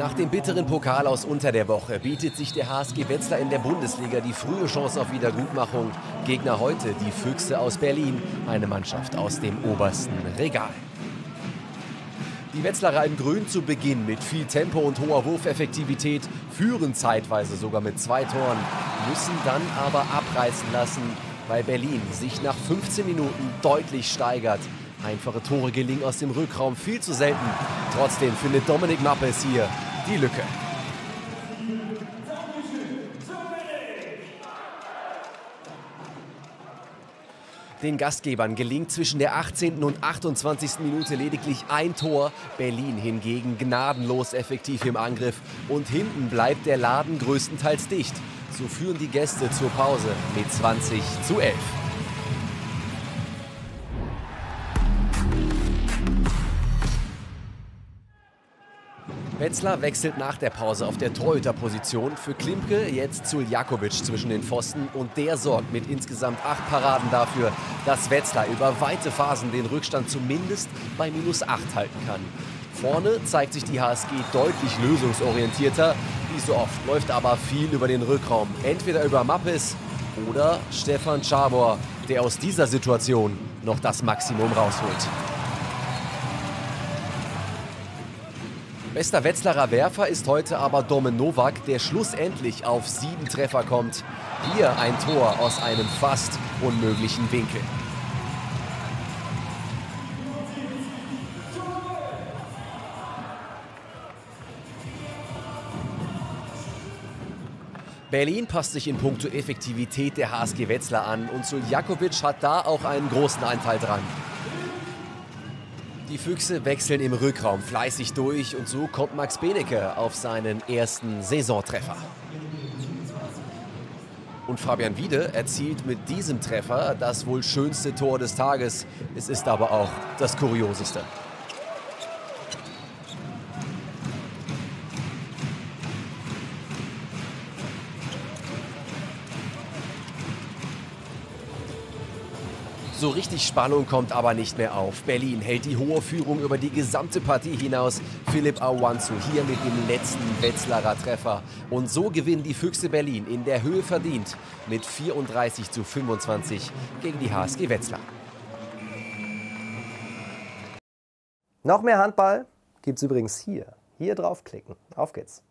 Nach dem bitteren Pokal aus unter der Woche bietet sich der HSG Wetzlar in der Bundesliga die frühe Chance auf Wiedergutmachung. Gegner heute die Füchse aus Berlin, eine Mannschaft aus dem obersten Regal. Die Wetzlarer in Grün zu Beginn mit viel Tempo und hoher Wurfeffektivität, führen zeitweise sogar mit zwei Toren, müssen dann aber abreißen lassen, weil Berlin sich nach 15 Minuten deutlich steigert. Einfache Tore gelingen aus dem Rückraum viel zu selten. Trotzdem findet Dominik Mappes hier die Lücke. Den Gastgebern gelingt zwischen der 18. und 28. Minute lediglich ein Tor. Berlin hingegen gnadenlos effektiv im Angriff. Und hinten bleibt der Laden größtenteils dicht. So führen die Gäste zur Pause mit 20 zu 11. Wetzlar wechselt nach der Pause auf der Torhüterposition. Für Klimke jetzt Zuljakovic zwischen den Pfosten und der sorgt mit insgesamt acht Paraden dafür, dass Wetzlar über weite Phasen den Rückstand zumindest bei minus acht halten kann. Vorne zeigt sich die HSG deutlich lösungsorientierter. Wie so oft läuft aber viel über den Rückraum. Entweder über Mappes oder Stefan Czabor, der aus dieser Situation noch das Maximum rausholt. Bester Wetzlarer Werfer ist heute aber Domen Novak, der schlussendlich auf sieben Treffer kommt. Hier ein Tor aus einem fast unmöglichen Winkel. Berlin passt sich in puncto Effektivität der HSG Wetzlar an und Suljakovic hat da auch einen großen Anteil dran. Die Füchse wechseln im Rückraum fleißig durch und so kommt Max Benecke auf seinen ersten Saisontreffer. Und Fabian Wiede erzielt mit diesem Treffer das wohl schönste Tor des Tages. Es ist aber auch das kurioseste. So richtig Spannung kommt aber nicht mehr auf. Berlin hält die hohe Führung über die gesamte Partie hinaus. Philipp Awanzu hier mit dem letzten Wetzlarer Treffer. Und so gewinnen die Füchse Berlin in der Höhe verdient mit 34 zu 25 gegen die HSG Wetzlar. Noch mehr Handball gibt es übrigens hier. Hier draufklicken. Auf geht's.